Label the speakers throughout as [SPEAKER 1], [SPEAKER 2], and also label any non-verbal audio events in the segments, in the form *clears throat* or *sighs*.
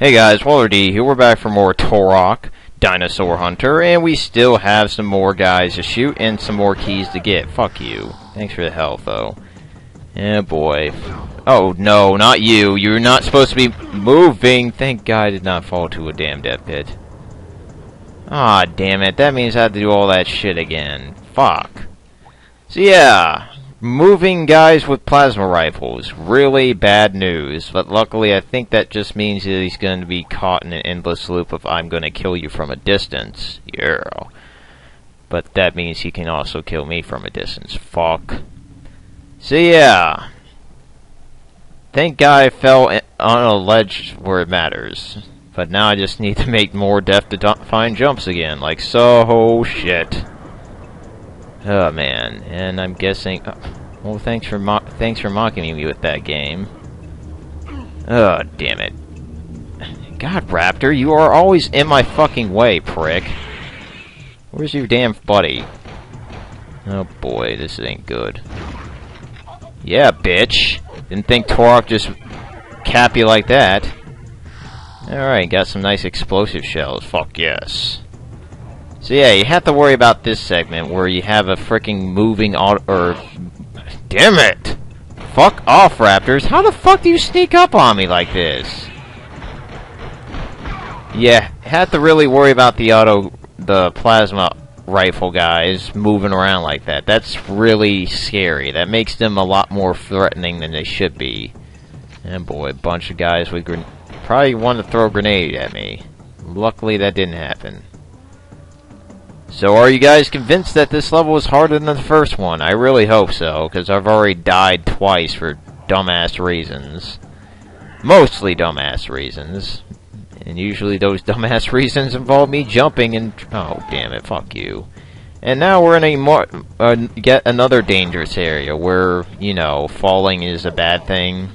[SPEAKER 1] Hey guys, WaddlerD here. We're back for more Turok Dinosaur Hunter, and we still have some more guys to shoot and some more keys to get. Fuck you. Thanks for the help, though. Yeah, boy. Oh, no, not you. You're not supposed to be moving. Thank God I did not fall to a damn death pit. Ah, damn it. That means I have to do all that shit again. Fuck. So yeah, moving guys with plasma rifles. Really bad news. But luckily, I think that just means that he's going to be caught in an endless loop of I'm going to kill you from a distance. Yeah. But that means he can also kill me from a distance. Fuck. So yeah. Thank God I fell on a ledge where it matters. But now I just need to make more death-defying jumps again. Like so shit. Oh man, and I'm guessing. Uh, well, thanks for thanks for mocking me with that game. Oh damn it! God, Raptor, you are always in my fucking way, prick. Where's your damn buddy? Oh boy, this ain't good. Yeah, bitch. Didn't think Turok just cap you like that. Alright, got some nice explosive shells. Fuck yes. So yeah, you have to worry about this segment where you have a freaking moving auto- or... Damn it! Fuck off, Raptors. How the fuck do you sneak up on me like this? Yeah, have to really worry about the auto... the plasma rifle guys moving around like that. That's really scary. That makes them a lot more threatening than they should be. And boy, a bunch of guys with probably wanted to throw a grenade at me. Luckily, that didn't happen. So are you guys convinced that this level is harder than the first one? I really hope so, because I've already died twice for dumbass reasons. Mostly dumbass reasons. And usually those *laughs* dumbass reasons involve me jumping and... Oh, damn it, fuck you. And now we're in a more... Uh, yet another dangerous area where, you know, falling is a bad thing.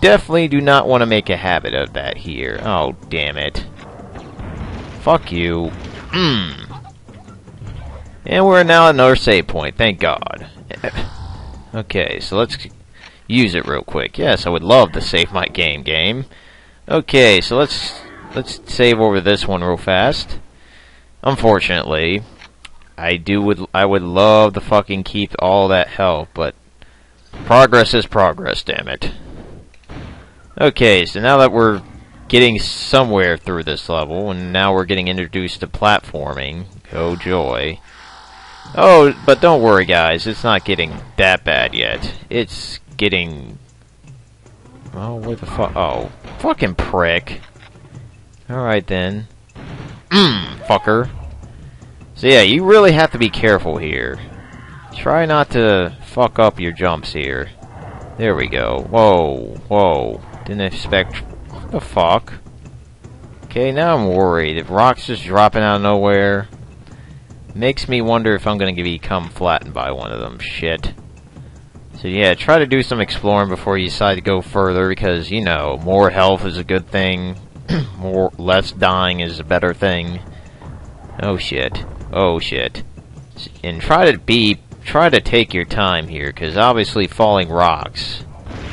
[SPEAKER 1] Definitely do not want to make a habit of that here. Oh, damn it. Fuck you. Hmm. And we're now at another save point, thank God. *sighs* okay, so let's use it real quick. Yes, I would love to save my game game. Okay, so let's let's save over this one real fast. Unfortunately, I do would I would love to fucking keep all that health, but progress is progress, damn it. Okay, so now that we're getting somewhere through this level, and now we're getting introduced to platforming. Oh joy. Oh, but don't worry guys, it's not getting that bad yet. It's getting... Oh, where the fuck... Oh, fucking prick. Alright then. Mmm, fucker. So yeah, you really have to be careful here. Try not to fuck up your jumps here. There we go. Whoa, whoa. Didn't expect the fuck? Okay, now I'm worried. If rocks just dropping out of nowhere, makes me wonder if I'm going to become flattened by one of them. Shit. So yeah, try to do some exploring before you decide to go further, because, you know, more health is a good thing. *clears throat* more Less dying is a better thing. Oh shit. Oh shit. And try to be... Try to take your time here, because obviously falling rocks.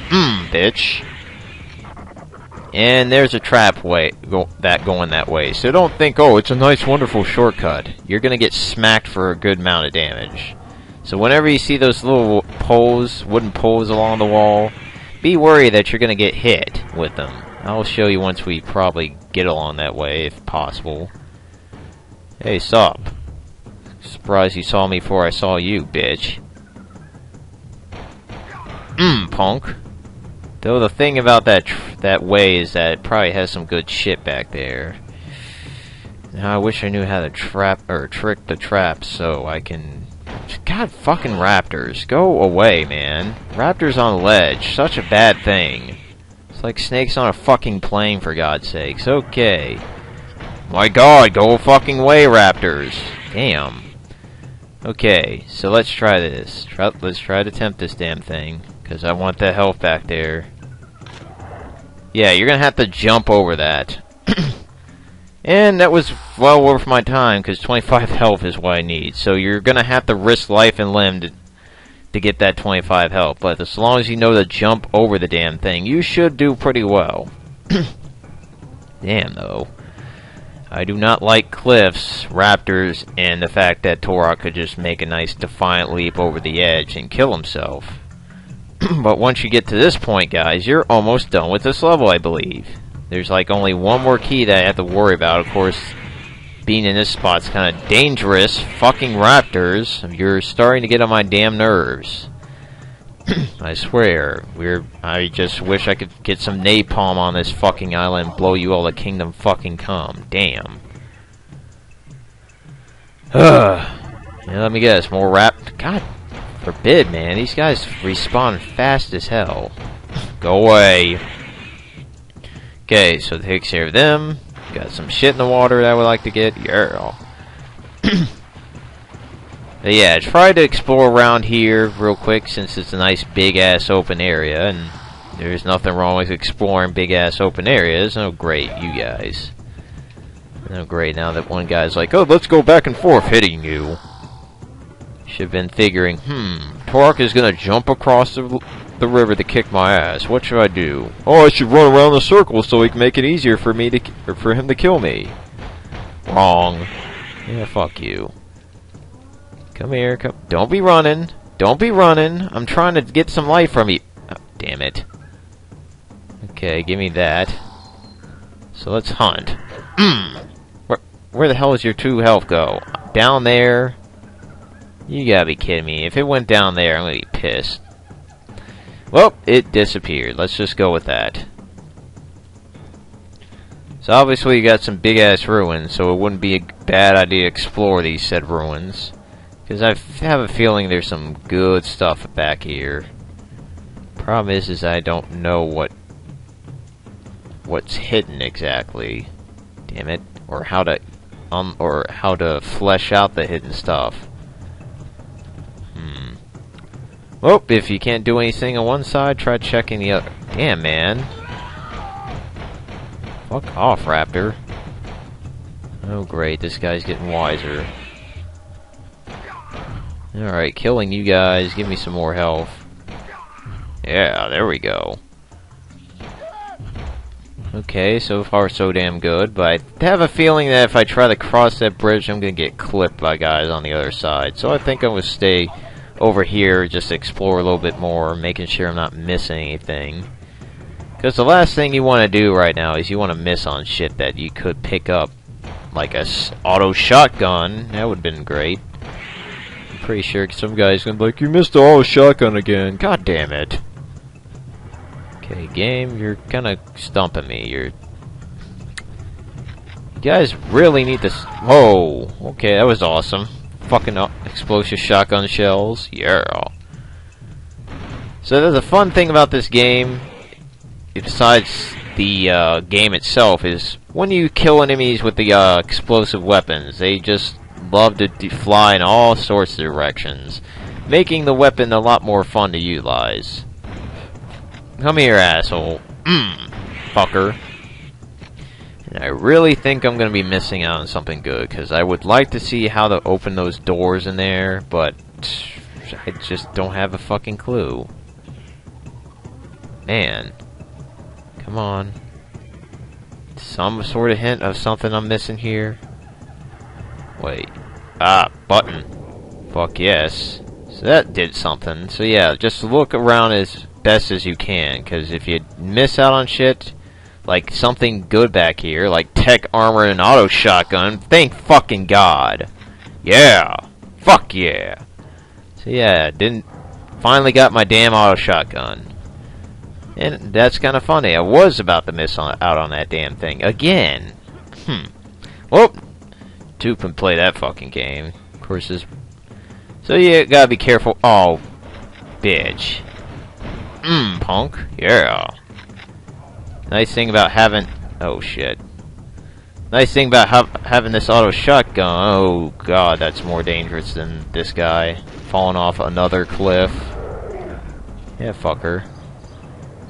[SPEAKER 1] Mmm, bitch. And there's a trap way go, that going that way. So don't think, oh, it's a nice, wonderful shortcut. You're going to get smacked for a good amount of damage. So whenever you see those little poles, wooden poles along the wall, be worried that you're going to get hit with them. I'll show you once we probably get along that way, if possible. Hey, sup? Surprised you saw me before I saw you, bitch. Mmm, punk. Though the thing about that that way is that it probably has some good shit back there. Now I wish I knew how to trap or trick the trap so I can. God fucking raptors, go away, man. Raptors on the ledge, such a bad thing. It's like snakes on a fucking plane, for God's sakes. Okay. My God, go fucking way, raptors. Damn. Okay, so let's try this. Try, let's try to tempt this damn thing. Because I want that health back there. Yeah, you're going to have to jump over that. *clears throat* and that was well worth my time, because 25 *laughs* health is what I need. So you're going to have to risk life and limb to, to get that 25 health. But as long as you know to jump over the damn thing, you should do pretty well. *clears throat* Damn, though. I do not like cliffs, raptors, and the fact that Turok could just make a nice defiant leap over the edge and kill himself. *clears throat* but once you get to this point, guys, you're almost done with this level, I believe. There's like only one more key that I have to worry about. Of course, being in this spot's kind of dangerous. Fucking raptors. You're starting to get on my damn nerves. *clears throat* I swear. We're. I just wish I could get some napalm on this fucking island and blow you all the kingdom fucking come. Damn. Ugh. *sighs* Yeah, let me guess. More rap. God forbid, man. These guys respawn fast as hell. Go away. Okay, so takes care of them. Got some shit in the water that I would like to get. Yeah. *clears throat* yeah, try to explore around here real quick since it's a nice big ass open area and there's nothing wrong with exploring big ass open areas. Oh great, you guys. Oh great, now that one guy's like, oh let's go back and forth hitting you. Should have been figuring, hmm, Turok is gonna jump across the the river to kick my ass. What should I do? Oh, I should run around the circle so he can make it easier for me to or for him to kill me. Wrong. Yeah, fuck you. Come here. Come. Don't be running. Don't be running. I'm trying to get some life from you. Oh, damn it. Okay, give me that. So let's hunt. Mm. Where, where the hell does your two health go? Down there? You gotta be kidding me. If it went down there, I'm gonna be pissed. Well, it disappeared. Let's just go with that. So obviously you got some big-ass ruins, so it wouldn't be a bad idea to explore these said ruins. Because I have a feeling there's some good stuff back here. Problem is, is I don't know what what's hidden exactly. Damn it. Or how to um or how to flesh out the hidden stuff. Oh, if you can't do anything on one side, try checking the other. Damn, man. Fuck off, Raptor. Oh, great. This guy's getting wiser. Alright, killing you guys. Give me some more health. Yeah, there we go. Okay, so far so damn good, but I have a feeling that if I try to cross that bridge, I'm gonna get clipped by guys on the other side. So I think I'm gonna stay over here, just explore a little bit more, making sure I'm not missing anything. Because the last thing you want to do right now is you want to miss on shit that you could pick up. Like a auto shotgun. That would have been great. I'm pretty sure some guy's going to be like, you missed the auto shotgun again. God damn it. Okay, game, you're kind of stumping me. You're... You guys really need this... Whoa! Okay, that was awesome fucking explosive shotgun shells. Yeah. So there's a fun thing about this game, besides the uh, game itself, is when you kill enemies with the uh, explosive weapons, they just love to fly in all sorts of directions, making the weapon a lot more fun to utilize. Come here, asshole. Mmm, *clears throat* fucker. And I really think I'm going to be missing out on something good, because I would like to see how to open those doors in there, but I just don't have a fucking clue. Man. Come on. Some sort of hint of something I'm missing here. Wait. Ah, button. Fuck yes. So that did something. So yeah, just look around as best as you can, because if you miss out on shit, like something good back here, like Tek armor and auto shotgun. Thank fucking God. Yeah. Fuck yeah. So yeah, didn't finally got my damn auto shotgun. And that's kind of funny. I was about to miss on, out on that damn thing again. Hmm. Well, two can play that fucking game. Of course, is so you gotta be careful. Oh, bitch. Mmm, punk. Yeah. Nice thing about having... Oh, shit. Nice thing about ha having this auto shotgun... Oh, God, that's more dangerous than this guy. Falling off another cliff. Yeah, fucker.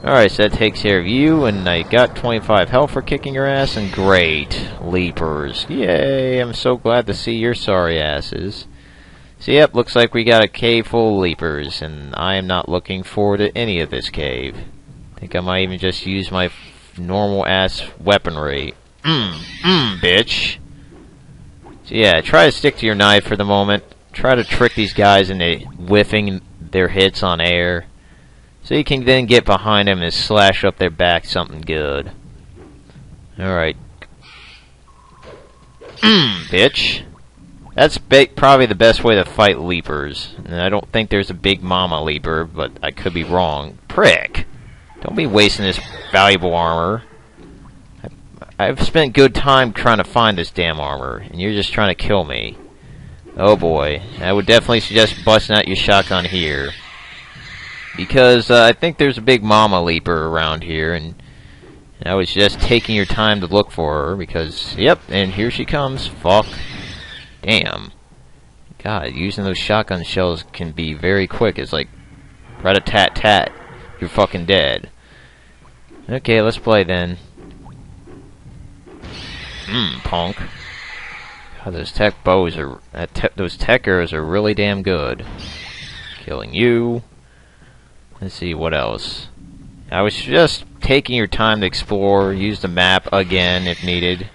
[SPEAKER 1] Alright, so that takes care of you, and I got 25 health for kicking your ass, and great. Leapers. Yay, I'm so glad to see your sorry asses. So yep, looks like we got a cave full of leapers, and I am not looking forward to any of this cave. Think I might even just use my normal ass weaponry. Mmm, mmm, bitch. So yeah, try to stick to your knife for the moment. Try to trick these guys into whiffing their hits on air. So you can then get behind them and slash up their back something good. Alright. Mmm, bitch. That's probably the best way to fight leapers. And I don't think there's a big mama leaper, but I could be wrong. Prick! Don't be wasting this valuable armor. I've spent good time trying to find this damn armor, and you're just trying to kill me. Oh boy. I would definitely suggest busting out your shotgun here. Because uh, I think there's a big mama leaper around here, and, I was just taking your time to look for her, because, yep, and here she comes. Fuck. Damn. God, using those shotgun shells can be very quick. It's like, rat-a-tat-tat, you're fucking dead. Okay, let's play then. Mmm, punk. God, those Tek bows are... Uh, te those Tek arrows are really damn good. Killing you. Let's see, what else? I was just taking your time to explore, use the map again if needed.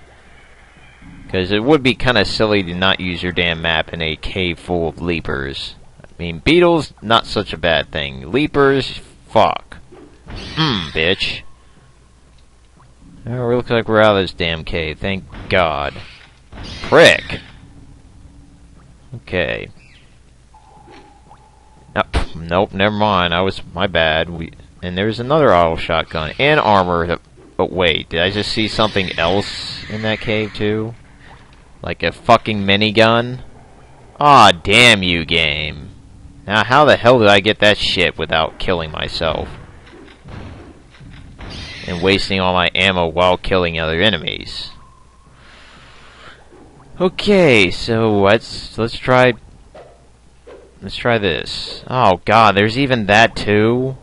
[SPEAKER 1] Because it would be kind of silly to not use your damn map in a cave full of leapers. I mean, beetles, not such a bad thing. Leapers, fuck. Mmm, bitch. Oh, we look like we're out of this damn cave, thank God. Prick! Okay. Nope, nope, never mind. I was my bad. We and there's another auto shotgun and armor. That, but wait, did I just see something else in that cave too? Like a fucking minigun? Aw, oh, damn you, game. Now, how the hell did I get that shit without killing myself? And wasting all my ammo while killing other enemies. Okay, so let's let's try let's try this. Oh god, there's even that too.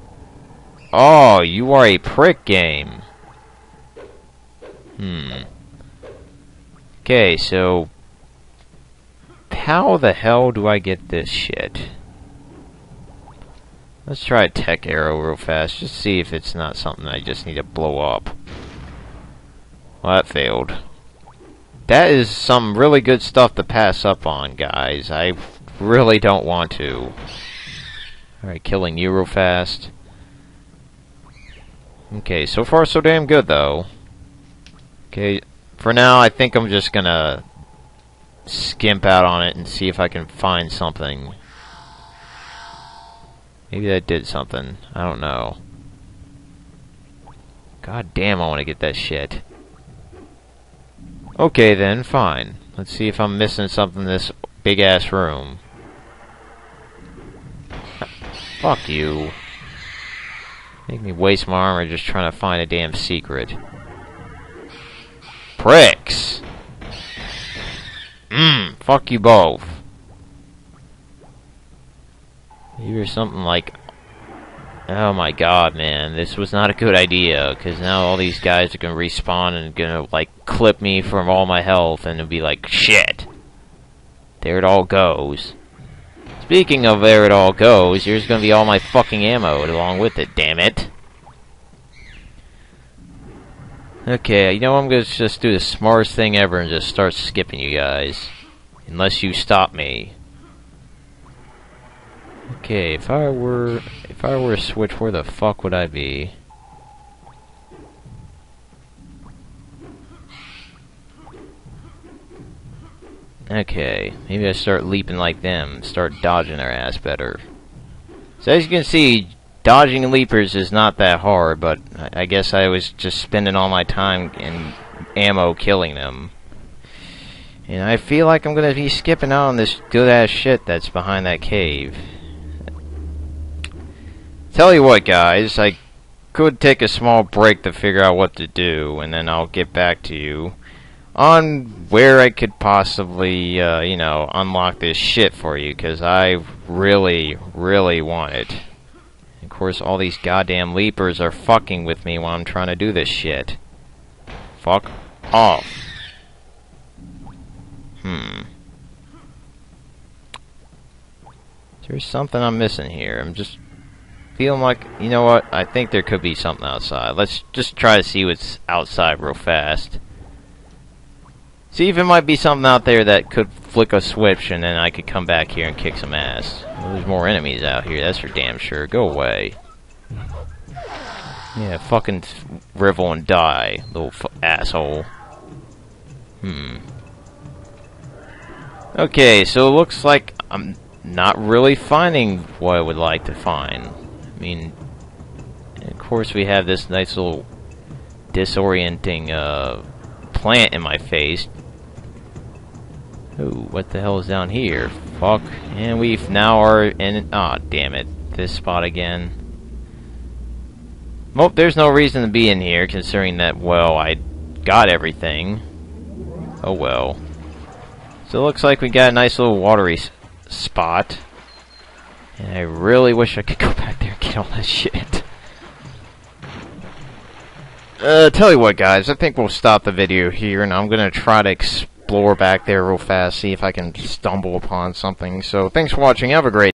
[SPEAKER 1] Oh, you are a prick game. Hmm. Okay, so... How the hell do I get this shit? Let's try a Tek arrow real fast, just see if it's not something I just need to blow up. Well, that failed. That is some really good stuff to pass up on, guys. I really don't want to. Alright, killing you real fast. Okay, so far so damn good, though. Okay, for now, I think I'm just gonna skimp out on it and see if I can find something. Maybe that did something. I don't know. God damn, I want to get that shit. Okay then, fine. Let's see if I'm missing something in this big-ass room. Fuck you. Make me waste my armor just trying to find a damn secret. Pricks! Mmm, fuck you both. Maybe something like... Oh my god, man, this was not a good idea, because now all these guys are gonna respawn and gonna, like, clip me from all my health, and it'll be like, shit! There it all goes. Speaking of there it all goes, here's gonna be all my fucking ammo along with it, damn it. Okay, you know I'm gonna just do the smartest thing ever and just start skipping you guys. Unless you stop me. Okay, if I were if I were to switch, where the fuck would I be? Okay, maybe I start leaping like them, start dodging their ass better. So as you can see, dodging leapers is not that hard, but I guess I was just spending all my time and ammo killing them. And I feel like I'm gonna be skipping out on this good ass shit that's behind that cave. Tell you what, guys, I could take a small break to figure out what to do, and then I'll get back to you on where I could possibly, uh, you know, unlock this shit for you, because I really, really want it Of course, all these goddamn leapers are fucking with me while I'm trying to do this shit. Fuck off. Hmm. There's something I'm missing here. I'm just feeling like, you know what, I think there could be something outside. Let's just try to see what's outside real fast. See if it might be something out there that could flick a switch and then I could come back here and kick some ass. Well, there's more enemies out here, that's for damn sure. Go away. Yeah, fucking rivel and die, little asshole. Hmm. Okay, so it looks like I'm not really finding what I would like to find. I mean, of course we have this nice little disorienting uh, plant in my face. Ooh, what the hell is down here? Fuck. And we now are in... Ah, oh, damn it. This spot again. Well, there's no reason to be in here, considering that, well, I got everything. Oh well. So it looks like we got a nice little watery spot. And I really wish I could *laughs* go back there get all that shit. *laughs* Uh, tell you what, guys, I think we'll stop the video here, and I'm gonna try to explore back there real fast, see if I can stumble upon something. So, thanks for watching, have a great